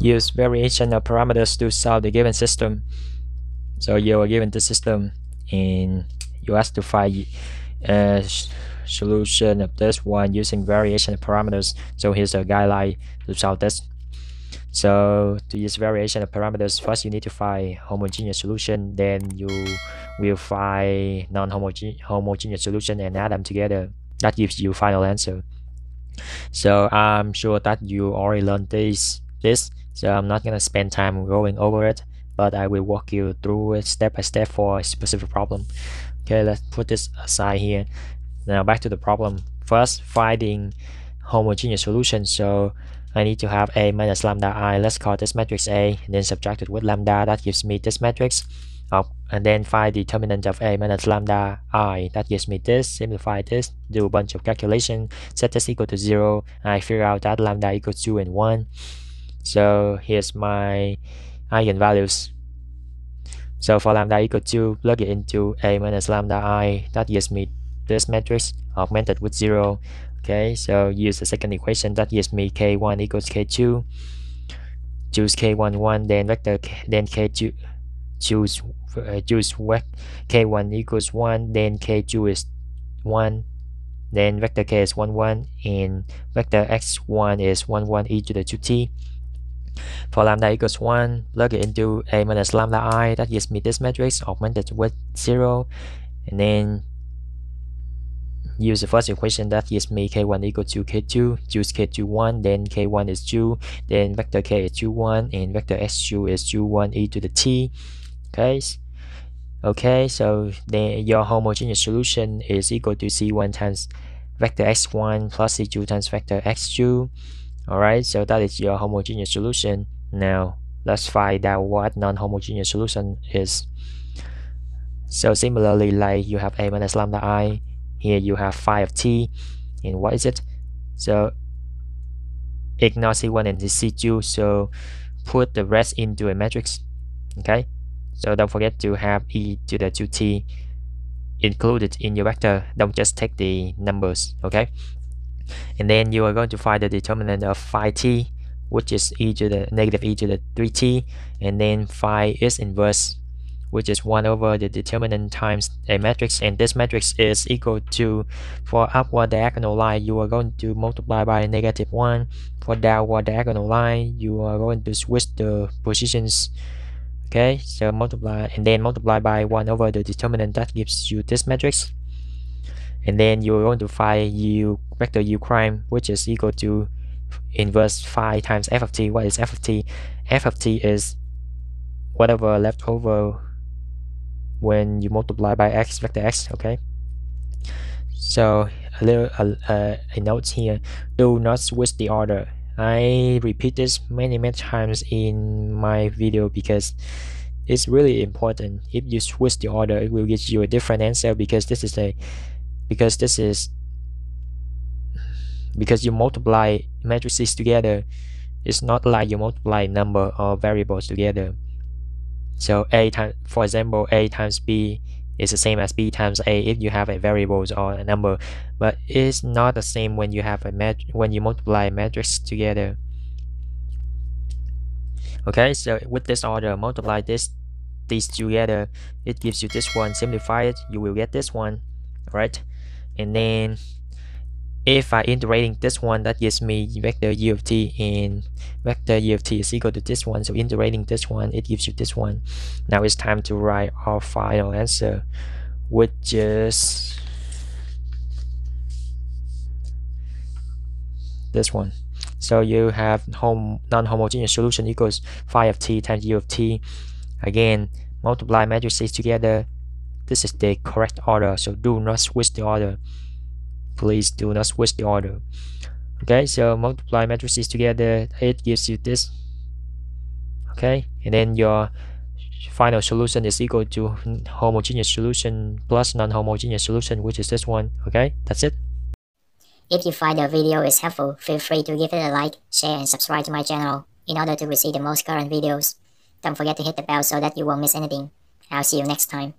use variation of parameters to solve the given system. So you are given the system and you ask to find uh, a solution of this one using variation of parameters. So here's a guideline to solve this. So to use variation of parameters, first you need to find homogeneous solution, then you will find non-homogeneous solution and add them together. That gives you final answer. So I'm sure that you already learned this, this so I'm not gonna spend time going over it, but I will walk you through it step by step for a specific problem. Okay, let's put this aside here. Now back to the problem. First, finding homogeneous solution. So I need to have a minus lambda i. Let's call this matrix A, and then subtract it with lambda. That gives me this matrix. And then find the determinant of A minus lambda i. That gives me this. Simplify this. Do a bunch of calculation. Set this equal to 0. I figure out that lambda equals 2 and 1. So here's my eigenvalues. So for lambda equal to plug it into A minus lambda i. That gives me this matrix augmented with 0 okay so use the second equation that gives me k1 equals k2 choose k1 1 then vector k, then k2 choose uh, choose k1 equals 1 then k2 is 1 then vector k is 1 1 and vector x1 is 1 1 e to the 2t for lambda equals 1 plug it into a minus lambda i that gives me this matrix augmented with 0 and then use the first equation that gives me k1 equal to k2 choose k2 1 then k1 is 2 then vector k is 2 1 and vector x2 is 2 1 e to the t. Okay okay so then your homogeneous solution is equal to c1 times vector x1 plus c2 times vector x2 alright so that is your homogeneous solution. Now let's find out what non-homogeneous solution is. So similarly like you have a minus lambda i here you have phi of t and what is it? So ignore c1 and c2 so put the rest into a matrix okay? So don't forget to have e to the 2t included in your vector. Don't just take the numbers okay and then you are going to find the determinant of phi t which is e to the negative e to the 3t and then phi is inverse which is 1 over the determinant times a matrix. And this matrix is equal to for upward diagonal line you are going to multiply by negative 1 for downward diagonal line you are going to switch the positions. Okay so multiply and then multiply by 1 over the determinant that gives you this matrix and then you're going to find u vector u prime which is equal to inverse phi times f of t. What is f of t? f of t is whatever left over when you multiply by x vector x okay? So a little uh, a note here. Do not switch the order. I repeat this many many times in my video because it's really important. If you switch the order it will give you a different answer because this is a because this is because you multiply matrices together it's not like you multiply number or variables together so a times, for example, a times b is the same as b times a if you have a variables or a number, but it's not the same when you have a mat when you multiply matrix together. Okay, so with this order, multiply this these together, it gives you this one. Simplify it, you will get this one, right? And then if I integrating this one that gives me vector u of t and vector u of t is equal to this one. So integrating this one it gives you this one. Now it's time to write our final answer which is this one. So you have home non-homogeneous solution equals phi of t times u of t. Again multiply matrices together this is the correct order so do not switch the order. Please do not switch the order. Okay so multiply matrices together it gives you this. Okay and then your final solution is equal to homogeneous solution plus non-homogeneous solution which is this one. Okay that's it. If you find the video is helpful feel free to give it a like share and subscribe to my channel in order to receive the most current videos. Don't forget to hit the bell so that you won't miss anything. I'll see you next time